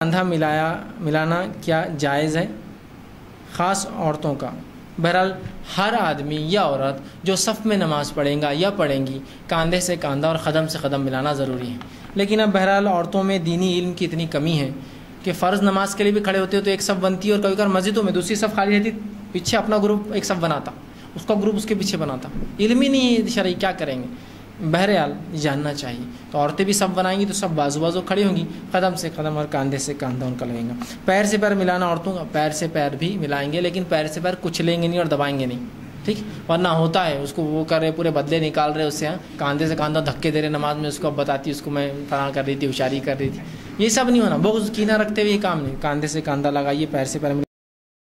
اندھا ملایا، ملانا کیا جائز ہے؟ خاص عورتوں کا۔ بہرحال، ہر آدمی یا عورت جو صف میں نماز پڑھیں گا یا پڑھیں گی، کاندھے سے کاندھا اور قدم سے قدم ملانا ضروری ہے۔ لیکن اب بہرحال، عورتوں میں دینی علم کی اتنی کمی ہے کہ فرض نماز کے لیے بھی کھڑے ہوتے ہو تو ایک صف بنتی اور کبھی کبھار مسجدوں میں دوسری صف خالی رہتی، پیچھے اپنا گروپ ایک صف بناتا، اس کا گروپ اس کے پیچھے بناتا۔ علم ہی نہیں شرعی، کیا کریں گے؟ بہرحال جاننا چاہیے। तो औरतें भी सब बनाएँगी तो सब बाजू बाजू खड़ी होंगी। कदम से कदम और कंधे से कंधा उनका लगेगा। पैर से पैर मिलाना औरतों का, पैर से पैर भी मिलाएँगे, लेकिन पैर से पैर कुचलेंगे नहीं और दबाएँगे नहीं। ठीक? वरना होता है, उसको वो कर रहे, पूरे बदले निकाल रहे उससे हाँ? कंधे से कंधा धक्के दे रहे, नमाज़ में उसको बताती, उसको मैं फना कर रही थी होशारी कर रही थी। ये सब नहीं होना। बहुत कीना रखते हुए ये काम नहीं। कंधे से कंधा लगाइए, पैर से पैर